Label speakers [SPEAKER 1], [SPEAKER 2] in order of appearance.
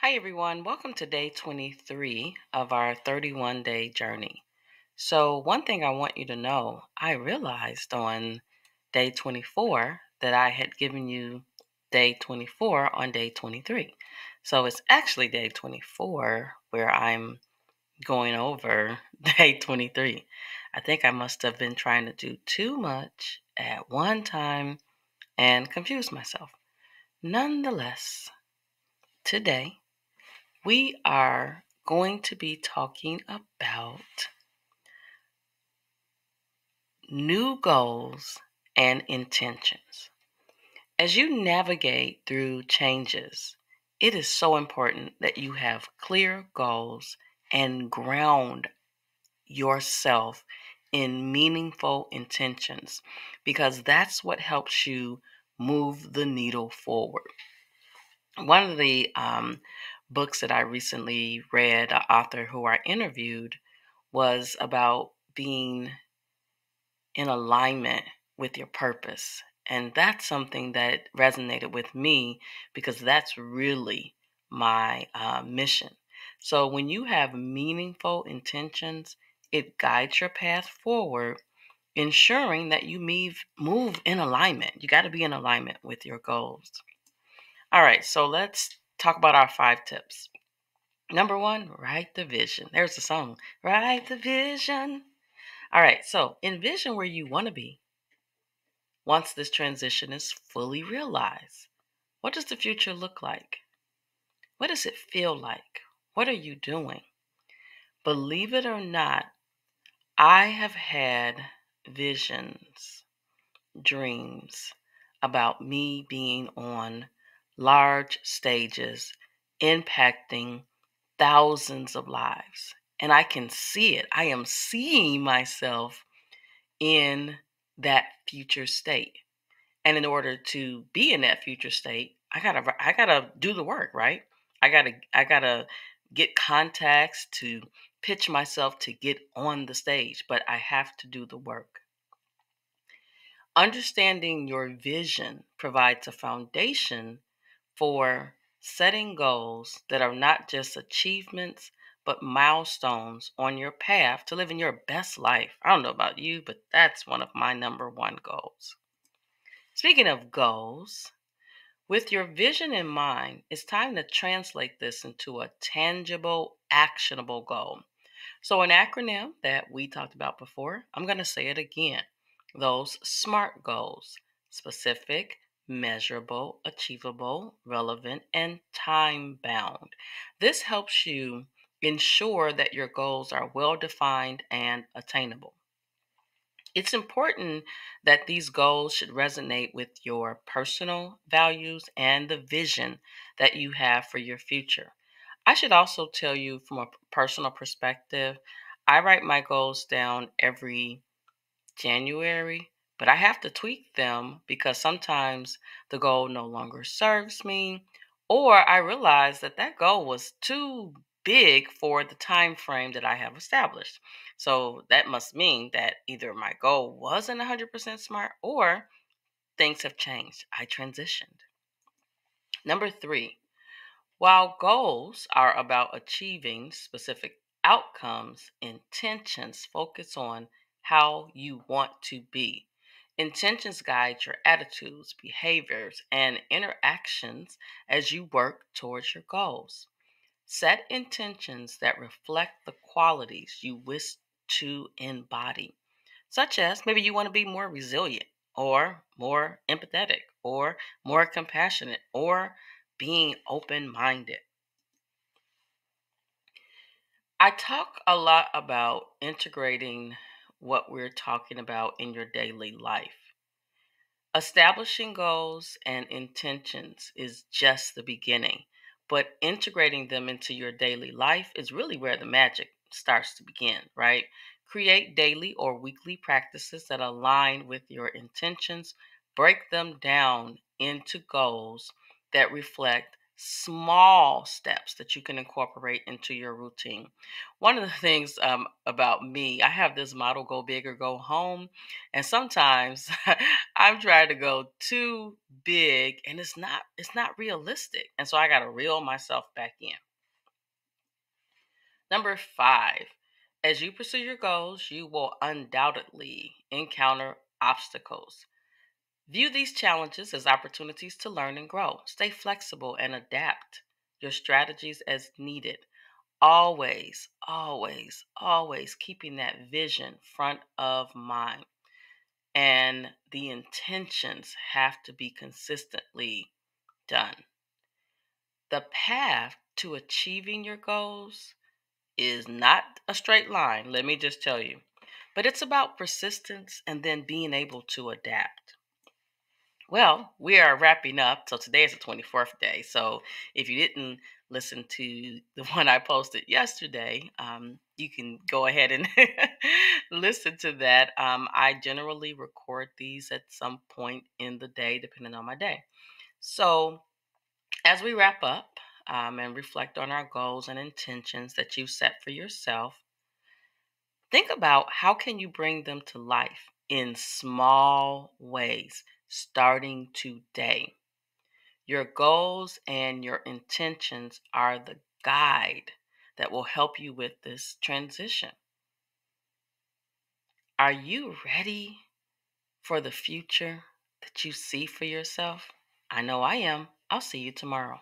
[SPEAKER 1] Hi, everyone. Welcome to day 23 of our 31 day journey. So, one thing I want you to know I realized on day 24 that I had given you day 24 on day 23. So, it's actually day 24 where I'm going over day 23. I think I must have been trying to do too much at one time and confuse myself. Nonetheless, today we are going to be talking about new goals and intentions. As you navigate through changes, it is so important that you have clear goals and ground yourself in meaningful intentions because that's what helps you move the needle forward. One of the um, books that I recently read, an author who I interviewed, was about being in alignment with your purpose. And that's something that resonated with me because that's really my uh, mission. So when you have meaningful intentions, it guides your path forward, ensuring that you move, move in alignment. You got to be in alignment with your goals. All right, so let's talk about our five tips. Number one, write the vision. There's the song. Write the vision. All right, so envision where you want to be once this transition is fully realized. What does the future look like? What does it feel like? What are you doing? Believe it or not, I have had visions, dreams about me being on large stages impacting thousands of lives. And I can see it. I am seeing myself in that future state. And in order to be in that future state, I gotta I gotta do the work, right? I gotta I gotta get contacts to pitch myself to get on the stage, but I have to do the work. Understanding your vision provides a foundation for setting goals that are not just achievements, but milestones on your path to living your best life. I don't know about you, but that's one of my number one goals. Speaking of goals, with your vision in mind, it's time to translate this into a tangible, actionable goal. So, an acronym that we talked about before, I'm going to say it again. Those SMART goals specific, measurable, achievable, relevant, and time bound. This helps you ensure that your goals are well defined and attainable. It's important that these goals should resonate with your personal values and the vision that you have for your future. I should also tell you from a personal perspective, I write my goals down every January but I have to tweak them because sometimes the goal no longer serves me or I realize that that goal was too big for the time frame that I have established. So that must mean that either my goal wasn't 100% smart or things have changed. I transitioned. Number 3, while goals are about achieving specific outcomes, intentions focus on how you want to be. Intentions guide your attitudes, behaviors, and interactions as you work towards your goals. Set intentions that reflect the qualities you wish to embody, such as maybe you want to be more resilient, or more empathetic, or more compassionate, or being open minded. I talk a lot about integrating what we're talking about in your daily life. Establishing goals and intentions is just the beginning, but integrating them into your daily life is really where the magic starts to begin, right? Create daily or weekly practices that align with your intentions, break them down into goals that reflect small steps that you can incorporate into your routine. One of the things um, about me, I have this model go big or go home. And sometimes I'm trying to go too big and it's not it's not realistic. And so I got to reel myself back in. Number 5. As you pursue your goals, you will undoubtedly encounter obstacles. View these challenges as opportunities to learn and grow. Stay flexible and adapt your strategies as needed. Always, always, always keeping that vision front of mind. And the intentions have to be consistently done. The path to achieving your goals is not a straight line, let me just tell you, but it's about persistence and then being able to adapt. Well, we are wrapping up. So today is the 24th day. So if you didn't listen to the one I posted yesterday, um, you can go ahead and listen to that. Um, I generally record these at some point in the day, depending on my day. So as we wrap up um, and reflect on our goals and intentions that you set for yourself, think about how can you bring them to life in small ways starting today. Your goals and your intentions are the guide that will help you with this transition. Are you ready for the future that you see for yourself? I know I am. I'll see you tomorrow.